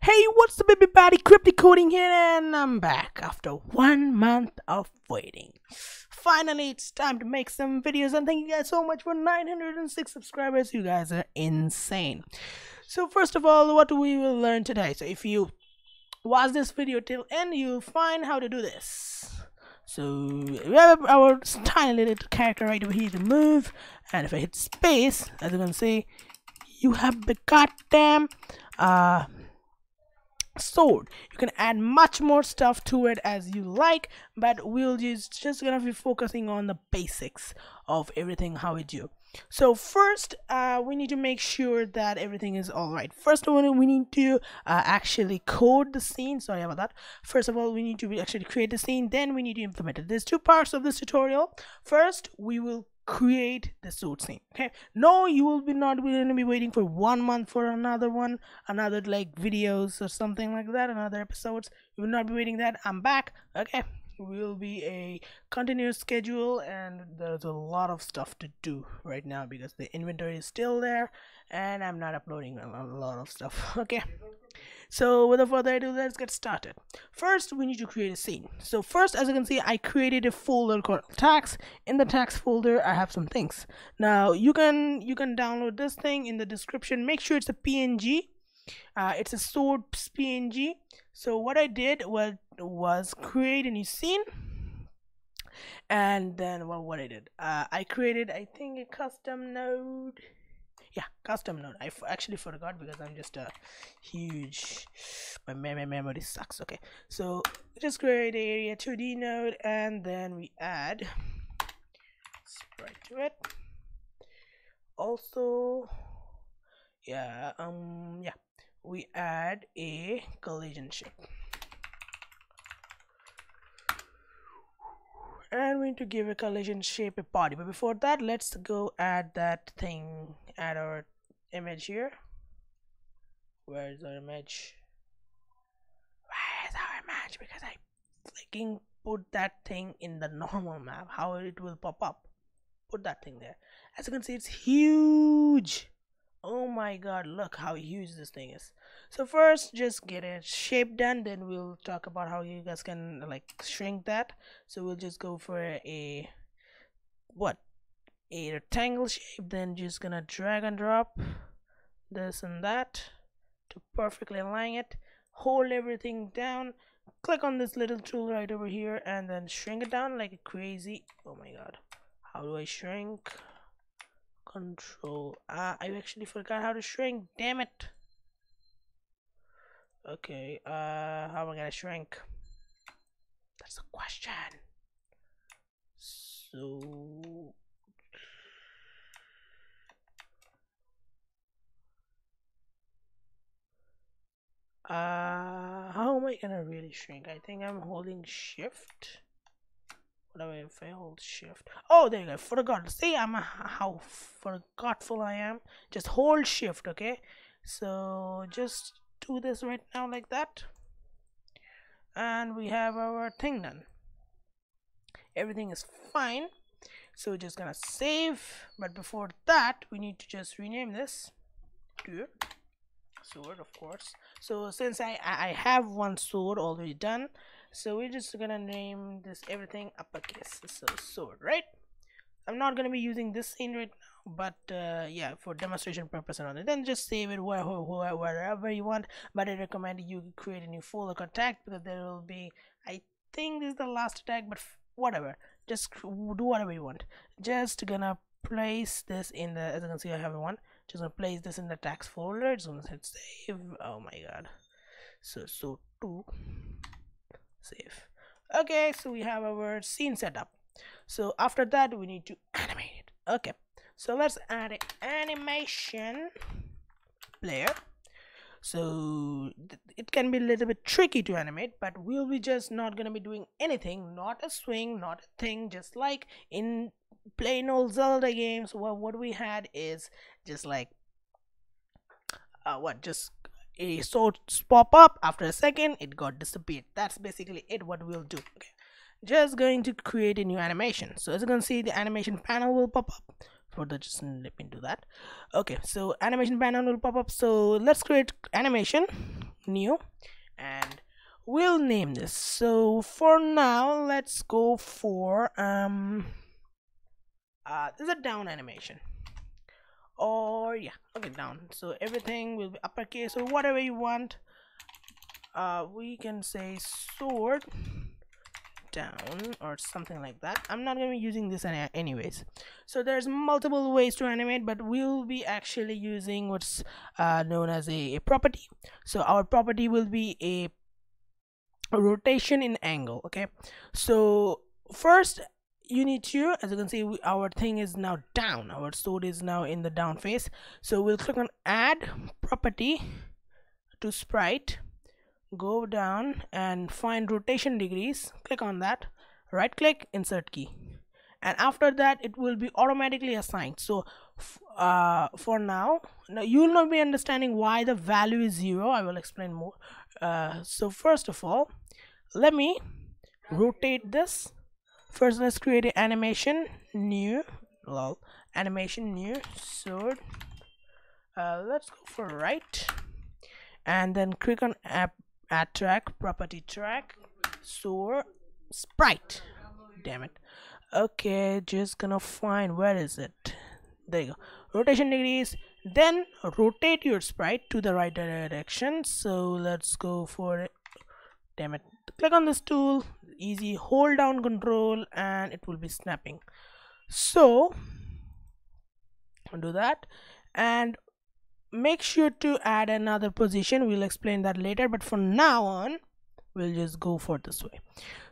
Hey, what's the baby baddie cryptic coding here and I'm back after one month of waiting. Finally, it's time to make some videos and thank you guys so much for 906 subscribers. You guys are insane. So first of all, what we will learn today. So if you watch this video till end, you'll find how to do this. So we have our tiny little character right over here to move and if I hit space, as you can see, you have the goddamn uh sword you can add much more stuff to it as you like but we'll just just gonna be focusing on the basics of everything how we do. So first uh, we need to make sure that everything is all right. First of all we need to uh, actually code the scene. Sorry about that. First of all we need to actually create the scene. Then we need to implement it. There's two parts of this tutorial. First we will create the suit scene okay? No you will be not going to be waiting for one month for another one another like videos or something like that another episodes. You will not be waiting that. I'm back okay will be a continuous schedule and there's a lot of stuff to do right now because the inventory is still there and i'm not uploading a lot of stuff okay? So without further ado let's get started. First we need to create a scene. So first as you can see i created a folder called tags in the tags folder i have some things. Now you can you can download this thing in the description. Make sure it's a png uh, it's a sword png so what i did was was create a new scene. And then well, what i did uh, i created i think a custom node. Yeah custom node. I actually forgot because i'm just a huge my, my memory sucks. Okay. So just create area 2d node and then we add sprite to it. Also yeah um yeah we add a collision shape and we need to give a collision shape a body. But before that let's go add that thing add our image here. Where's our image? Where's our image? Because I freaking put that thing in the normal map. How it will pop up. Put that thing there. As you can see it's huge. Oh my god look how huge this thing is so first just get a shape done then we'll talk about how you guys can like shrink that. So we'll just go for a what? A rectangle shape then just gonna drag and drop this and that to perfectly align it. Hold everything down. Click on this little tool right over here and then shrink it down like a crazy oh my god. How do I shrink? Control I actually forgot how to shrink damn it okay uh how am I gonna shrink? That's the question. So uh how am I gonna really shrink? I think I'm holding shift. Whatever if I hold shift? Oh there you go forgot. See I'm a, how forgetful I am. Just hold shift okay? So just do this right now like that. And we have our thing done. Everything is fine. So we're just gonna save. But before that we need to just rename this to sword of course. So since I I have one sword already done so we're just gonna name this everything uppercase. So sword right? I'm not gonna be using this scene right now but uh, yeah for demonstration purpose and all that. Then just save it where, where, wherever you want. But I recommend you create a new folder contact because there will be I think this is the last attack but whatever. Just do whatever you want. Just gonna place this in the as you can see I have one. Just gonna place this in the tax folder. Just gonna hit save. Oh my god. So so two. Save. Okay so we have our scene setup so after that we need to animate. It okay so let's add an animation player. So it can be a little bit tricky to animate but we'll be just not gonna be doing anything not a swing not a thing just like in plain old zelda games well what we had is just like uh, what just a sword pop up after a second it got disappeared. That's basically it what we'll do okay? Just going to create a new animation. So as you can see the animation panel will pop up further just let me do that. Okay so animation panel will pop up. So let's create animation new and we'll name this. So for now let's go for um uh this is a down animation. Or yeah okay down. So everything will be uppercase. Or whatever you want uh we can say sword down or something like that. I'm not going to be using this any anyways. So there's multiple ways to animate but we'll be actually using what's uh, known as a, a property. So our property will be a, rotation in angle okay? So first you need to as you can see we, our thing is now down. Our sword is now in the down phase. So we'll click on add property to sprite go down and find rotation degrees click on that right click insert key. And after that it will be automatically assigned. So uh, for now now you will not be understanding why the value is zero. I will explain more. Uh, so first of all let me rotate this. First let's create an animation new lol animation new sword uh, let's go for right. And then click on app add track property track sword sprite. Damn it. Okay just gonna find where is it? There you go. Rotation degrees then rotate your sprite to the right direction. So let's go for it. Damn it. Click on this tool easy hold down control and it will be snapping. So do that and make sure to add another position. We'll explain that later but from now on we'll just go for this way.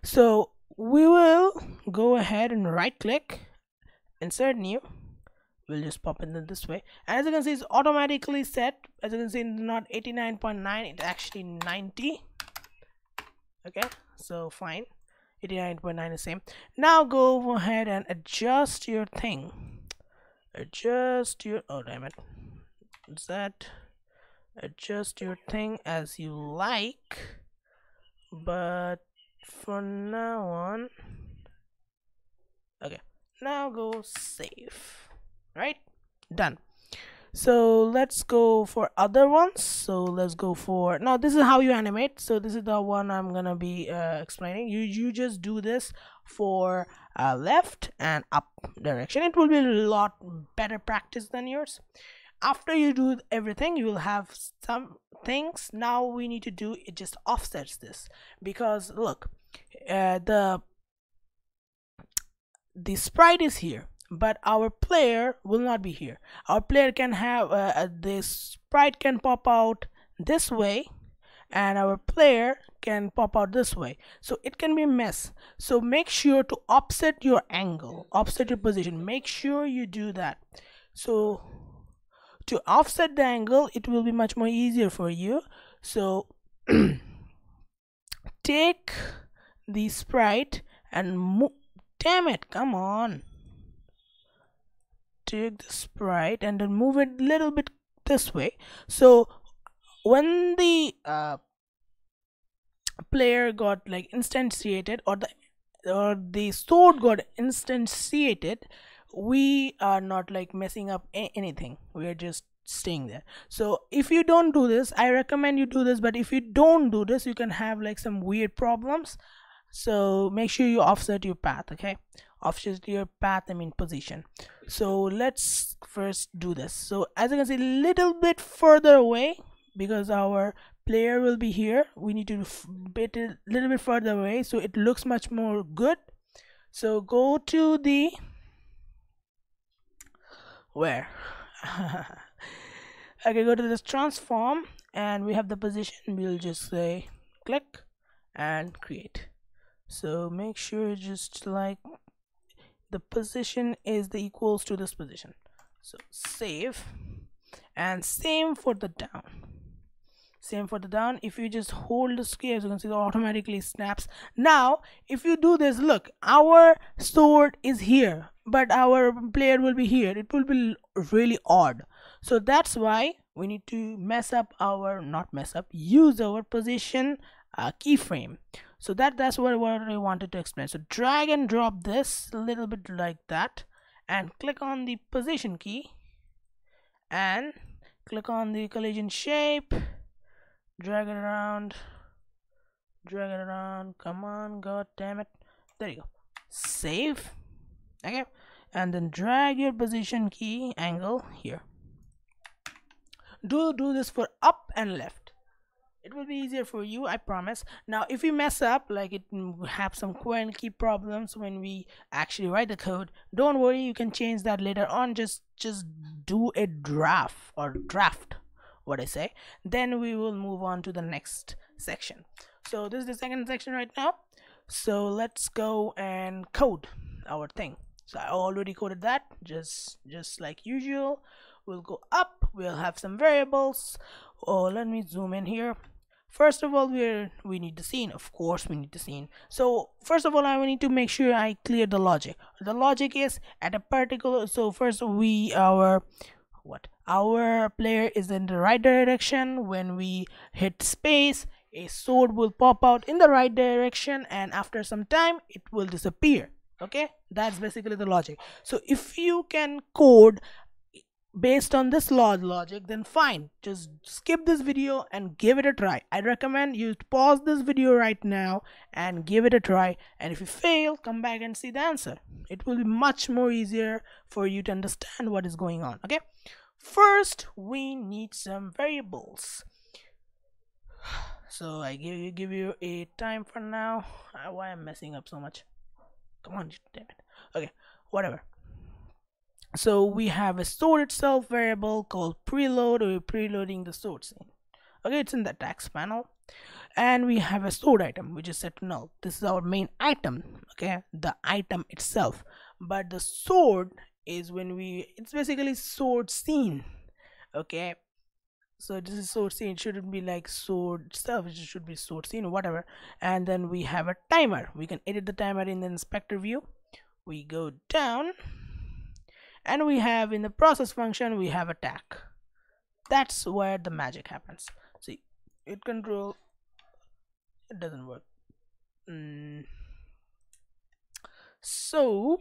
So we will go ahead and right click insert new. We'll just pop in this way. And as you can see it's automatically set. As you can see it's not 89.9 it's actually 90 okay so fine. 89.9 is same. Now go ahead and adjust your thing. Adjust your oh damn it that adjust your thing as you like. But for now on okay now go save right? Done. So let's go for other ones. So let's go for now this is how you animate. So this is the one i'm gonna be uh, explaining. You you just do this for uh, left and up direction. It will be a lot better practice than yours after you do everything you will have some things. Now we need to do it just offsets this. Because look uh, the the sprite is here but our player will not be here. Our player can have uh, uh this sprite can pop out this way and our player can pop out this way. So it can be a mess. So make sure to offset your angle offset your position. Make sure you do that. So to offset the angle it will be much more easier for you. So take the sprite and move damn it come on. Take the sprite and then move it a little bit this way. So when the uh, player got like instantiated or the or the sword got instantiated we are not like messing up anything. We are just staying there. So if you don't do this i recommend you do this but if you don't do this you can have like some weird problems. So make sure you offset your path okay? Offset your path i mean position. So let's first do this. So as you can see a little bit further away because our player will be here we need to bit a little bit further away so it looks much more good. So go to the where? Okay go to this transform and we have the position. We'll just say click and create. So make sure just like the position is the equals to this position. So save and same for the down same for the down. If you just hold the scale you can see it automatically snaps. Now if you do this look our sword is here but our player will be here. It will be really odd. So that's why we need to mess up our not mess up use our position uh, keyframe. So that that's what, what I wanted to explain. So drag and drop this a little bit like that and click on the position key and click on the collision shape drag it around. Drag it around. Come on god damn it. There you go. Save. Okay. And then drag your position key angle here. Do do this for up and left. It will be easier for you i promise. Now if we mess up like it mm, have some key problems when we actually write the code don't worry you can change that later on. Just just do a draft or draft what i say. Then we will move on to the next section. So this is the second section right now. So let's go and code our thing. So i already coded that. Just just like usual. We'll go up. We'll have some variables. Oh let me zoom in here. First of all we're we need the scene. Of course we need the scene. So first of all i need to make sure i clear the logic. The logic is at a particular so first we our what our player is in the right direction. When we hit space a sword will pop out in the right direction and after some time it will disappear. Okay? That's basically the logic. So if you can code based on this logic then fine. Just skip this video and give it a try. I recommend you pause this video right now and give it a try. And if you fail come back and see the answer. It will be much more easier for you to understand what is going on. Okay first we need some variables. So i give you give you a time for now. Why i'm messing up so much? Come on damn it. Okay whatever. So we have a sword itself variable called preload. We're preloading the sword scene. Okay it's in the tags panel. And we have a sword item which is set to null. This is our main item okay? The item itself. But the sword is when we it's basically sword scene okay? So this is sword scene it shouldn't be like sword stuff it should be sword scene or whatever. And then we have a timer we can edit the timer in the inspector view. We go down and we have in the process function we have attack. That's where the magic happens. See it control it doesn't work. Mm. so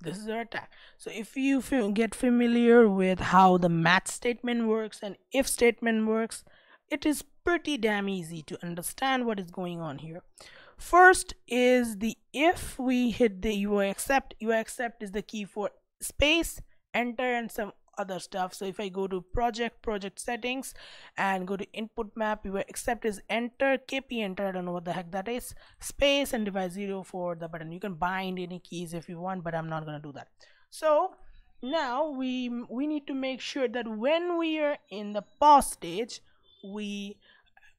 this is our attack. So if you get familiar with how the match statement works and if statement works it is pretty damn easy to understand what is going on here. First is the if we hit the ui accept ui accept is the key for space enter and some other stuff. So if i go to project project settings and go to input map ui accept is enter kp enter i don't know what the heck that is. Space and device zero for the button. You can bind any keys if you want but i'm not going to do that. So now we we need to make sure that when we are in the pause stage we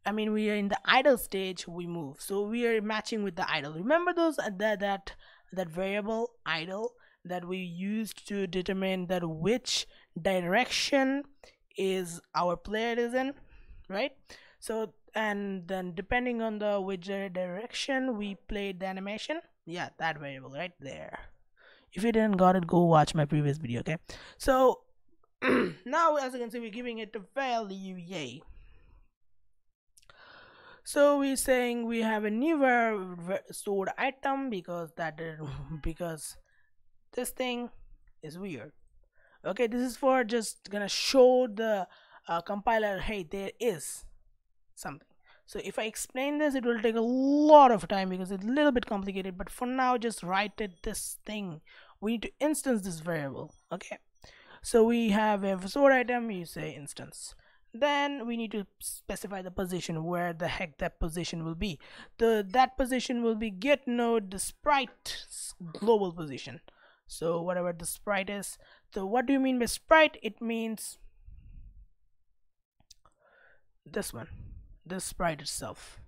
I mean we are in the idle stage we move. So we are matching with the idle. Remember those uh, that that that variable idle that we used to determine that which direction is our player is in right? So and then depending on the which direction we played the animation. Yeah that variable right there. If you didn't got it go watch my previous video okay? So now as you can see we're giving it a value yay. So we're saying we have a new sword item because that because this thing is weird okay this is for just gonna show the uh, compiler hey there is something. So if I explain this it will take a lot of time because it's a little bit complicated but for now just write it this thing. We need to instance this variable okay? So we have a sword item you say instance. Then we need to specify the position where the heck that position will be. The that position will be get node the sprite global position. So whatever the sprite is so what do you mean by sprite? It means this one this sprite itself.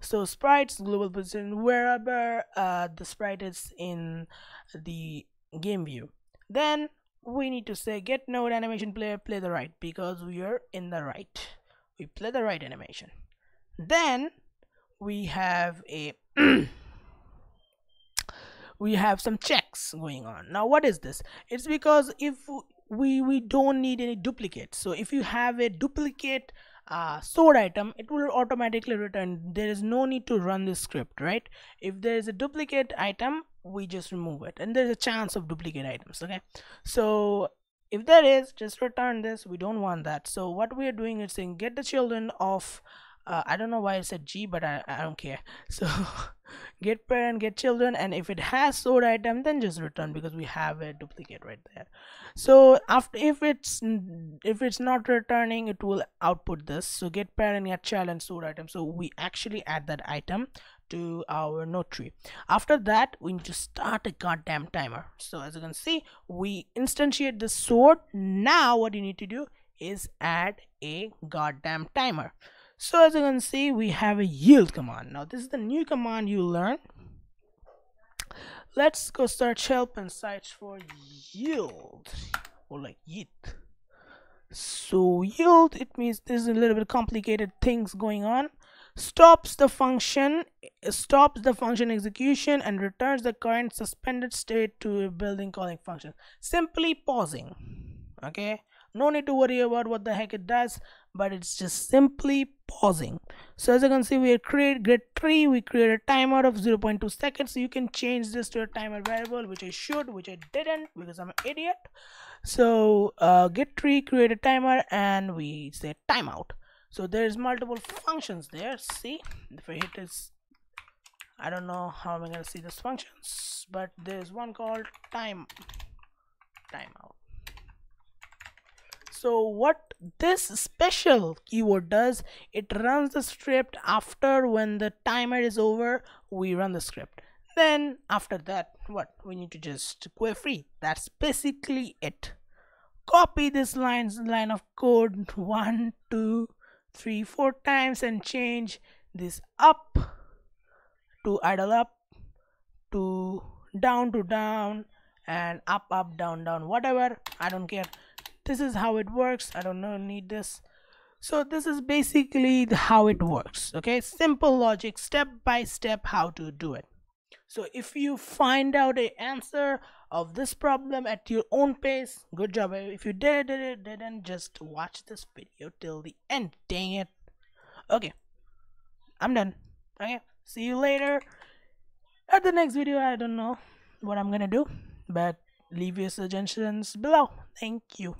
So sprites global position wherever uh, the sprite is in the game view. Then we need to say get node animation player play the right because we are in the right. We play the right animation. Then we have a we have some checks going on. Now what is this? It's because if we we don't need any duplicates so if you have a duplicate uh, sword item it will automatically return. There is no need to run this script right? If there is a duplicate item we just remove it. And there's a chance of duplicate items okay? So if there is just return this. We don't want that. So what we are doing is saying get the children of uh, I don't know why it said G but I, I don't care. So get parent get children and if it has sword item then just return because we have a duplicate right there. So after if it's if it's not returning it will output this. So get parent get child and sword item. So we actually add that item to our node tree. After that we need to start a goddamn timer. So as you can see we instantiate the sword. Now what you need to do is add a goddamn timer so as you can see we have a yield command. Now this is the new command you learn. Let's go search help and search for yield or like yield so yield it means there's a little bit complicated things going on. Stops the function stops the function execution and returns the current suspended state to a building calling function. Simply pausing okay? No need to worry about what the heck it does but it's just simply pausing. So as you can see we create get tree we create a timer of 0.2 seconds. So you can change this to a timer variable which i should which i didn't because i'm an idiot. So uh, get tree create a timer and we say timeout so there's multiple functions there. See if i hit this i don't know how i'm gonna see these functions but there's one called time timeout so what this special keyword does it runs the script after when the timer is over we run the script. Then after that what we need to just go free. That's basically it. Copy this lines line of code one two three four times and change this up to idle up to down to down and up up down down whatever. I don't care this is how it works. I don't know need this. So this is basically how it works okay? Simple logic step by step how to do it. So if you find out a answer of this problem at your own pace good job. If you did it didn't just watch this video till the end dang it. Okay i'm done okay? See you later. At the next video i don't know what i'm gonna do but leave your suggestions below. Thank you